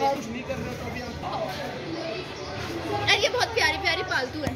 और ये बहुत प्यारी प्यारी पालतू है।